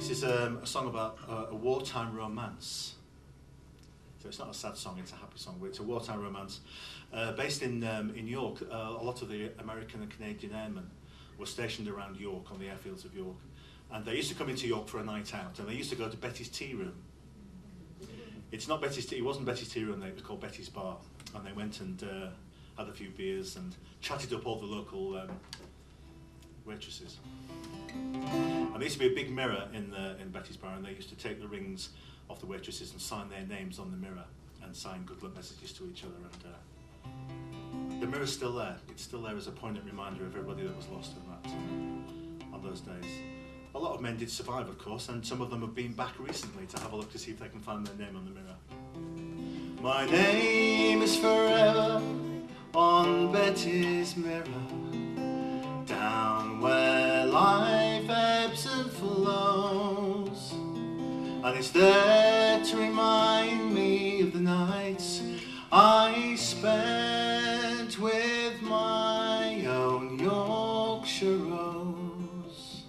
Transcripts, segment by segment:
This is um, a song about uh, a wartime romance. So it's not a sad song, it's a happy song, but it's a wartime romance. Uh, based in, um, in York, uh, a lot of the American and Canadian airmen were stationed around York, on the airfields of York. And they used to come into York for a night out, and they used to go to Betty's Tea Room. It's not Betty's Tea, it wasn't Betty's Tea Room, it was called Betty's Bar. And they went and uh, had a few beers and chatted up all the local um, waitresses. There used to be a big mirror in, the, in Betty's Bar, and they used to take the rings off the waitresses and sign their names on the mirror and sign good luck messages to each other. And uh, the mirror's still there. It's still there as a poignant reminder of everybody that was lost in that, on those days. A lot of men did survive, of course, and some of them have been back recently to have a look to see if they can find their name on the mirror. My name is forever on Betty's mirror, down where life ebbs and flows, and it's there to remind me of the nights I spent with my own Yorkshire rose.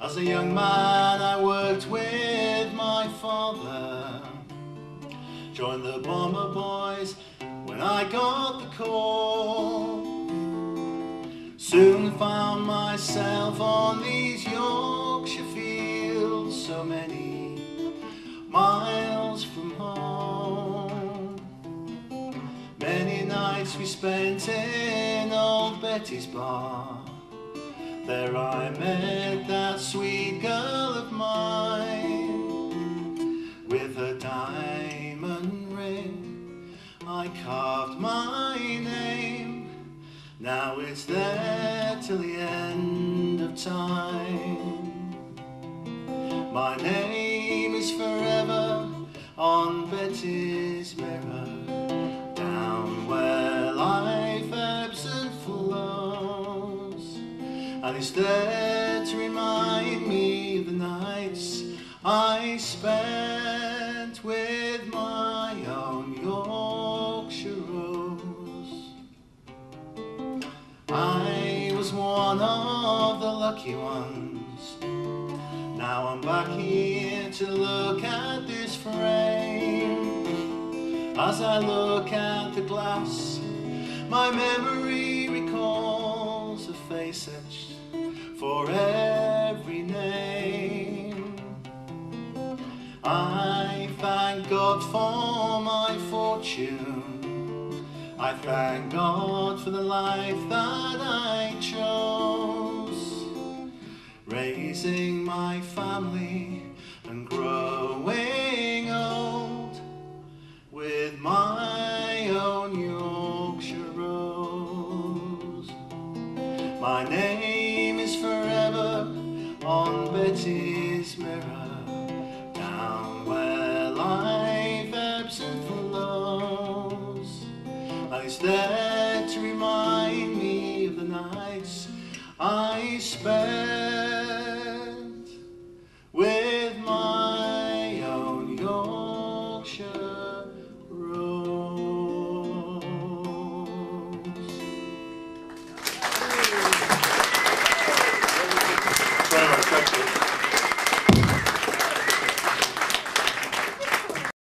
As a young man, I worked with my father, joined the bomber boys when I got the call. Soon found myself on these Yorkshire fields, so many miles from home. Many nights we spent in old Betty's bar. There I met that sweet girl of mine Now it's there till the end of time. My name is forever on Betty's mirror, down where life ebbs and flows. And it's there to remind me of the nights I spent I was one of the lucky ones. Now I'm back here to look at this frame. As I look at the glass, my memory recalls a face etched for every name. I thank God for my fortune. I thank God for the life that I chose. Raising my family and growing There to remind me of the nights I spent